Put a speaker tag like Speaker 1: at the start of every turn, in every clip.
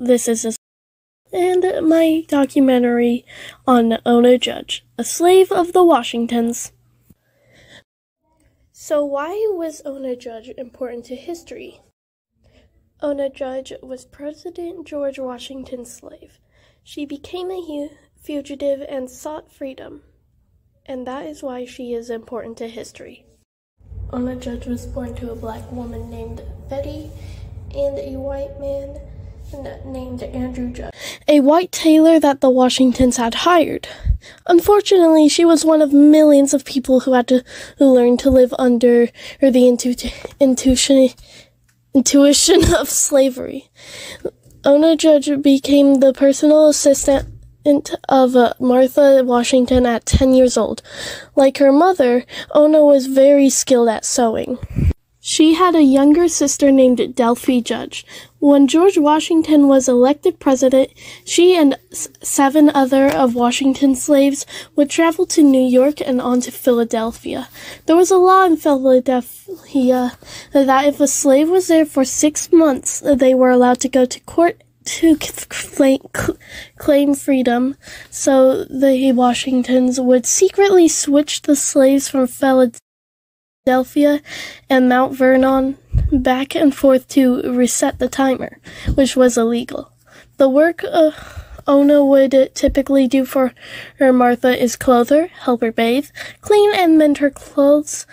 Speaker 1: This is a and my documentary on Ona Judge, a slave of the Washingtons. So, why was Ona Judge important to history? Ona Judge was President George Washington's slave. She became a fugitive and sought freedom, and that is why she is important to history. Ona Judge was born to a black woman named Betty and a white man named Andrew Judge, a white tailor that the Washingtons had hired. Unfortunately, she was one of millions of people who had to learn to live under the intu- intuition, intuition of slavery. Ona Judge became the personal assistant of uh, Martha Washington at 10 years old. Like her mother, Ona was very skilled at sewing. She had a younger sister named Delphi Judge. When George Washington was elected president, she and seven other of Washington's slaves would travel to New York and on to Philadelphia. There was a law in Philadelphia that if a slave was there for six months, they were allowed to go to court to claim, claim freedom. So the Washingtons would secretly switch the slaves from Philadelphia Philadelphia and Mount Vernon back and forth to reset the timer, which was illegal. The work uh, Ona would typically do for her Martha is clothe her, help her bathe, clean and mend her clothes,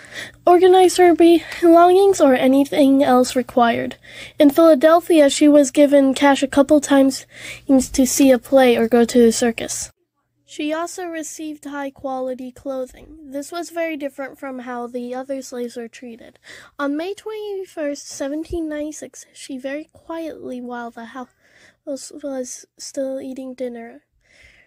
Speaker 1: organize her belongings, or anything else required. In Philadelphia, she was given cash a couple times to see a play or go to the circus. She also received high quality clothing. This was very different from how the other slaves were treated. On May 21st, 1796, she very quietly, while the house was still eating dinner,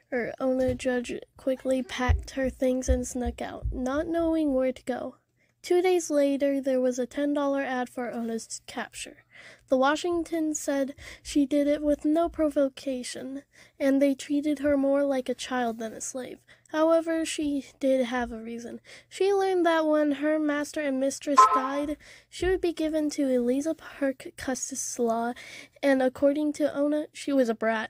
Speaker 1: her Ona Judge quickly packed her things and snuck out, not knowing where to go. Two days later, there was a $10 ad for Ona's capture. The Washingtons said she did it with no provocation, and they treated her more like a child than a slave. However, she did have a reason. She learned that when her master and mistress died, she would be given to Eliza Parke Custis Law, and according to Ona, she was a brat.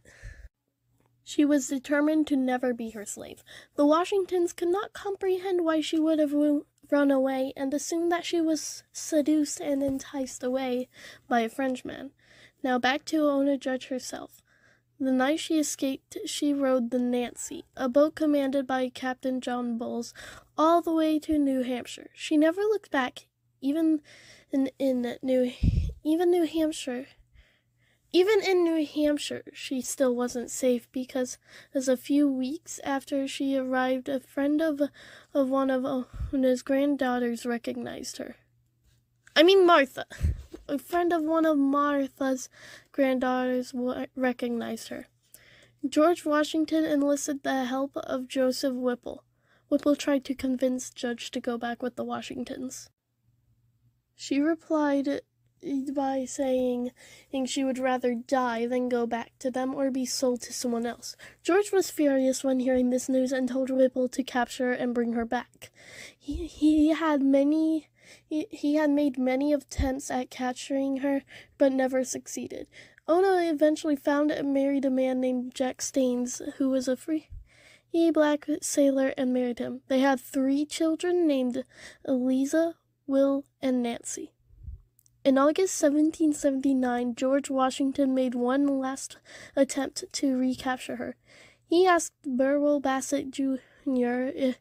Speaker 1: She was determined to never be her slave. The Washingtons could not comprehend why she would have run away and assumed that she was seduced and enticed away by a Frenchman. Now back to Ona Judge herself. The night she escaped, she rode the Nancy, a boat commanded by Captain John Bowles, all the way to New Hampshire. She never looked back, even in, in New, even New Hampshire even in New Hampshire, she still wasn't safe because, as a few weeks after she arrived, a friend of, of one of Ona's granddaughters recognized her. I mean, Martha. A friend of one of Martha's granddaughters recognized her. George Washington enlisted the help of Joseph Whipple. Whipple tried to convince Judge to go back with the Washingtons. She replied by saying she would rather die than go back to them or be sold to someone else. George was furious when hearing this news and told Whipple to capture her and bring her back. He, he had many he, he had made many attempts at capturing her, but never succeeded. Ona eventually found and married a man named Jack Staines, who was a free a black sailor, and married him. They had three children named Eliza, Will, and Nancy. In August 1779, George Washington made one last attempt to recapture her. He asked Burwell Bassett Jr. Eh,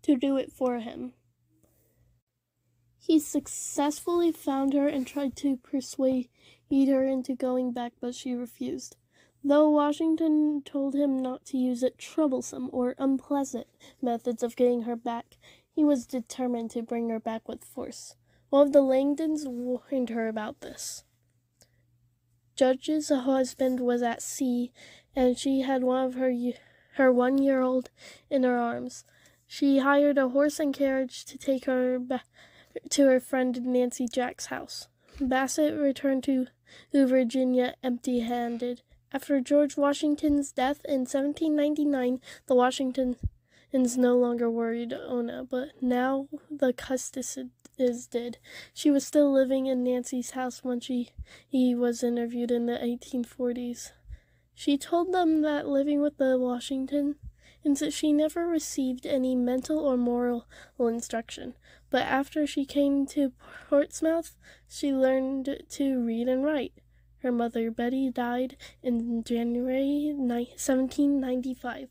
Speaker 1: to do it for him. He successfully found her and tried to persuade her into going back, but she refused. Though Washington told him not to use it troublesome or unpleasant methods of getting her back, he was determined to bring her back with force. One of the Langdons warned her about this. Judge's husband was at sea, and she had one of her her one year old in her arms. She hired a horse and carriage to take her back to her friend Nancy Jack's house. Bassett returned to Virginia empty handed. After George Washington's death in 1799, the Washington no longer worried Ona, but now the Custis is dead. She was still living in Nancy's house when she he was interviewed in the 1840s. She told them that living with the Washington and that she never received any mental or moral instruction. But after she came to Portsmouth, she learned to read and write. Her mother, Betty, died in January 1795.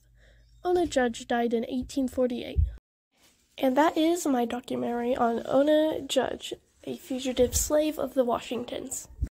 Speaker 1: Ona Judge died in 1848. And that is my documentary on Ona Judge, a fugitive slave of the Washingtons.